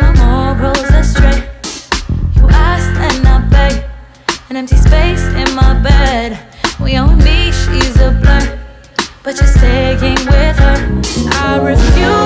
my morals astray. You asked and I an empty space in my bed. We own me, she's a blur, but you're staying with her. I refuse.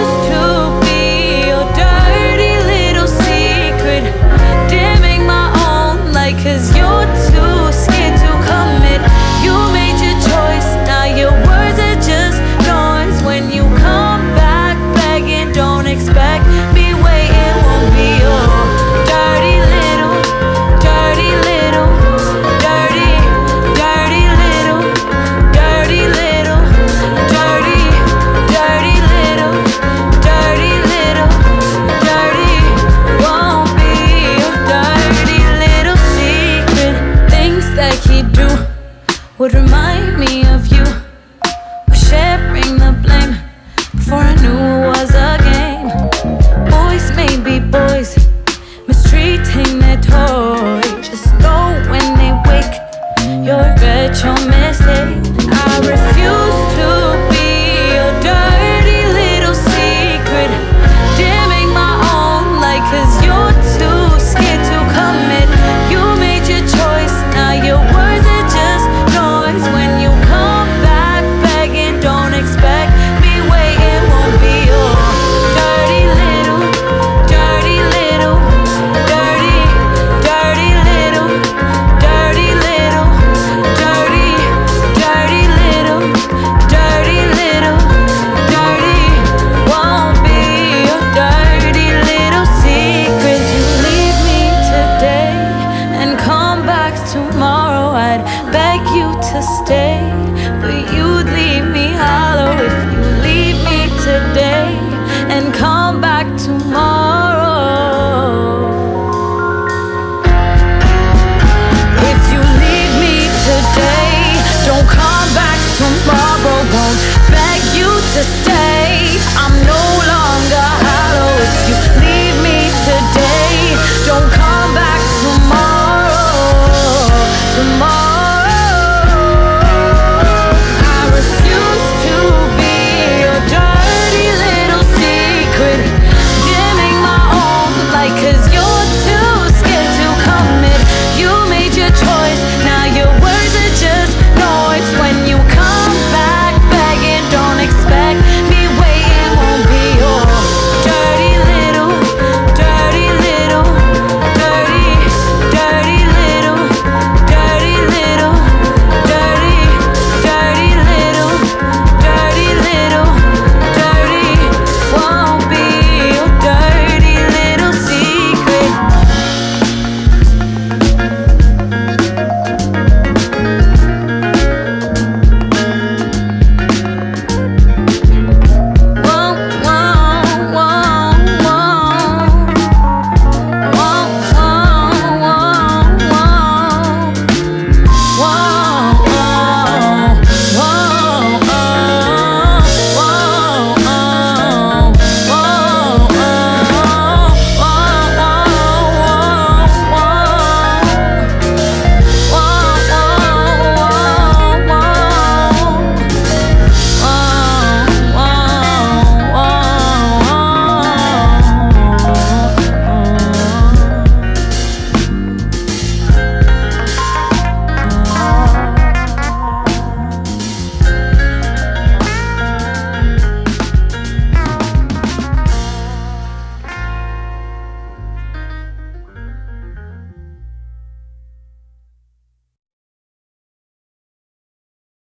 regret your mistake. I refuse.